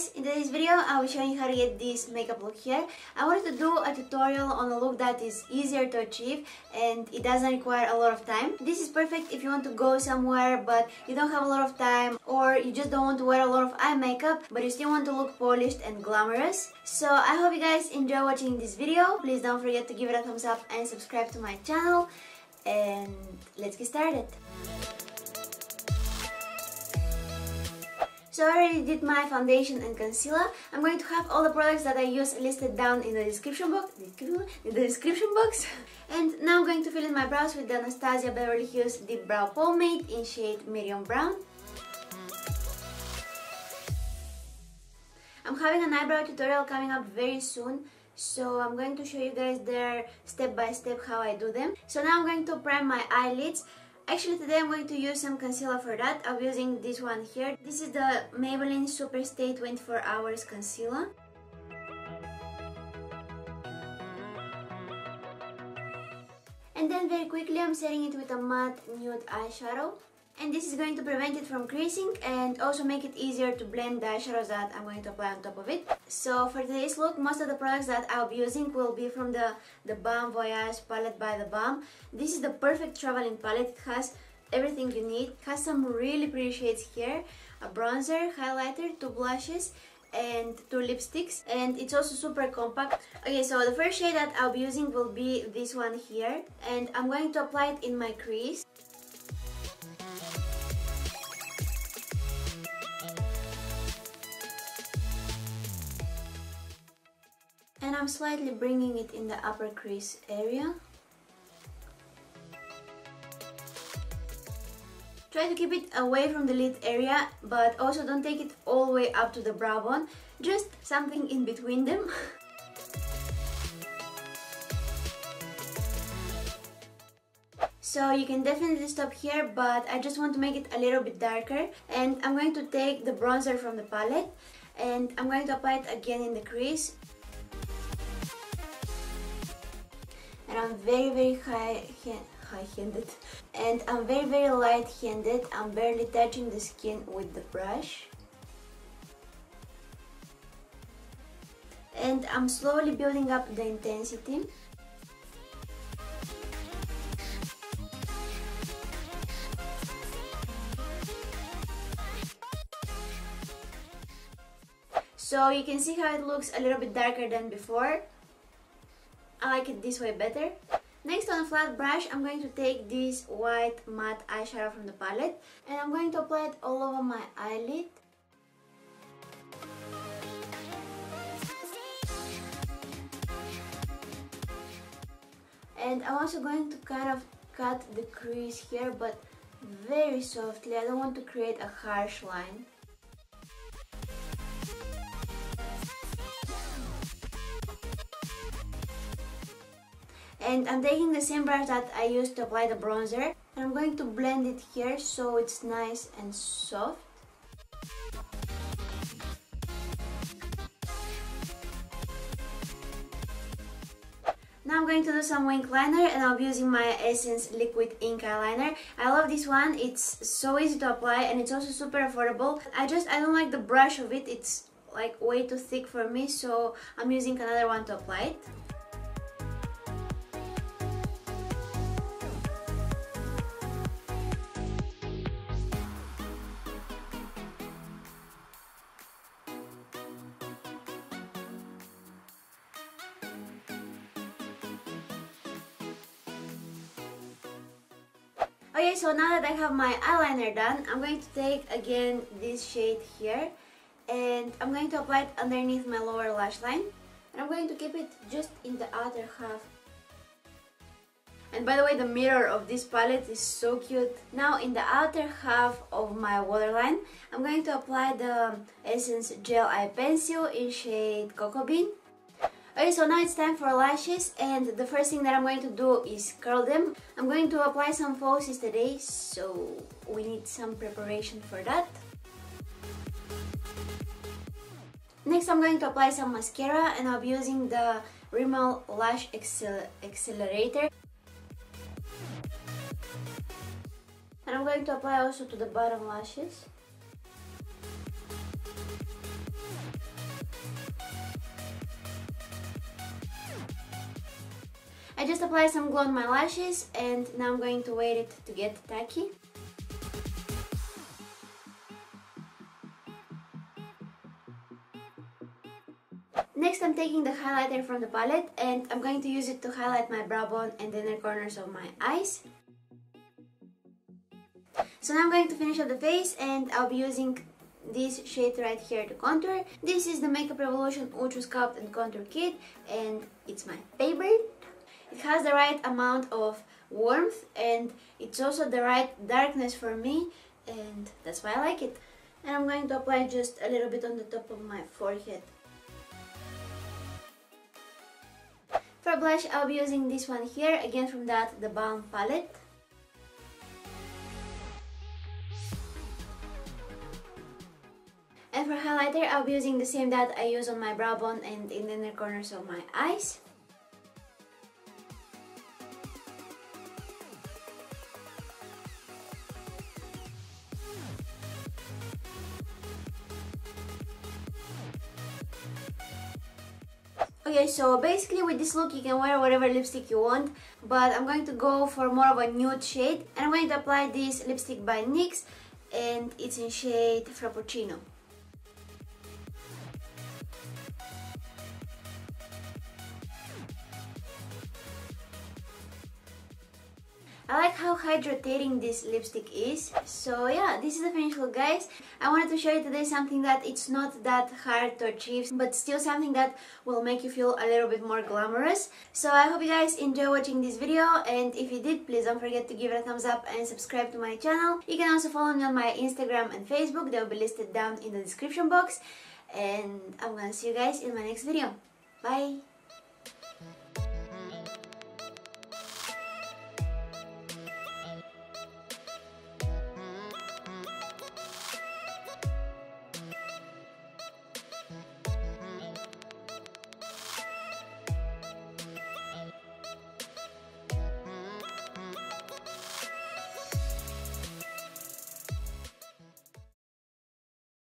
guys, in today's video I will show you how to get this makeup look here. I wanted to do a tutorial on a look that is easier to achieve and it doesn't require a lot of time. This is perfect if you want to go somewhere but you don't have a lot of time or you just don't want to wear a lot of eye makeup but you still want to look polished and glamorous. So I hope you guys enjoy watching this video. Please don't forget to give it a thumbs up and subscribe to my channel and let's get started. So I already did my foundation and concealer. I'm going to have all the products that I use listed down in the description box. In the description box. And now I'm going to fill in my brows with the Anastasia Beverly Hills Deep Brow Pomade in shade Medium Brown. I'm having an eyebrow tutorial coming up very soon. So I'm going to show you guys there step by step how I do them. So now I'm going to prime my eyelids. Actually today I'm going to use some concealer for that. I'm using this one here. This is the Maybelline Superstay 24 Hours Concealer. And then very quickly I'm setting it with a matte nude eyeshadow. And this is going to prevent it from creasing and also make it easier to blend the eyeshadows that I'm going to apply on top of it. So for today's look, most of the products that I'll be using will be from the, the Balm Voyage palette by The Balm. This is the perfect traveling palette. It has everything you need. It has some really pretty shades here. A bronzer, highlighter, two blushes, and two lipsticks and it's also super compact okay so the first shade that I'll be using will be this one here and I'm going to apply it in my crease and I'm slightly bringing it in the upper crease area. Try to keep it away from the lid area, but also don't take it all the way up to the brow bone, just something in between them. So you can definitely stop here, but I just want to make it a little bit darker. And I'm going to take the bronzer from the palette and I'm going to apply it again in the crease. And I'm very very high high-handed. And I'm very very light-handed. I'm barely touching the skin with the brush. And I'm slowly building up the intensity So you can see how it looks a little bit darker than before I like it this way better. Next on a flat brush, I'm going to take this white matte eyeshadow from the palette and I'm going to apply it all over my eyelid. And I'm also going to kind of cut the crease here but very softly. I don't want to create a harsh line. And I'm taking the same brush that I used to apply the bronzer and I'm going to blend it here so it's nice and soft Now I'm going to do some wing liner and I'll be using my Essence Liquid Ink Eyeliner. I love this one, it's so easy to apply and it's also super affordable. I just, I don't like the brush of it, it's like way too thick for me so I'm using another one to apply it. Okay, so now that I have my eyeliner done, I'm going to take again this shade here and I'm going to apply it underneath my lower lash line and I'm going to keep it just in the outer half. And by the way, the mirror of this palette is so cute. Now in the outer half of my waterline, I'm going to apply the Essence Gel Eye Pencil in shade Cocoa Bean. Okay, so now it's time for lashes and the first thing that I'm going to do is curl them. I'm going to apply some falsies today, so we need some preparation for that. Next I'm going to apply some mascara and I'll be using the Rimmel Lash Accel Accelerator. And I'm going to apply also to the bottom lashes. I just applied some glue on my lashes and now I'm going to wait it to get tacky. Next I'm taking the highlighter from the palette and I'm going to use it to highlight my brow bone and the inner corners of my eyes. So now I'm going to finish up the face and I'll be using this shade right here to contour. This is the Makeup Revolution Ultra Sculpt and Contour Kit and it's my favorite. It has the right amount of warmth and it's also the right darkness for me and that's why I like it. And I'm going to apply just a little bit on the top of my forehead. For blush, I'll be using this one here, again from that, the Balm palette. And for highlighter, I'll be using the same that I use on my brow bone and in the inner corners of my eyes. Okay, so basically with this look you can wear whatever lipstick you want, but I'm going to go for more of a nude shade and I'm going to apply this lipstick by NYX and it's in shade Frappuccino. I like how hydrating this lipstick is. So yeah, this is the finished look guys. I wanted to show you today something that it's not that hard to achieve, but still something that will make you feel a little bit more glamorous. So I hope you guys enjoy watching this video and if you did, please don't forget to give it a thumbs up and subscribe to my channel. You can also follow me on my Instagram and Facebook, they'll be listed down in the description box. And I'm gonna see you guys in my next video. Bye!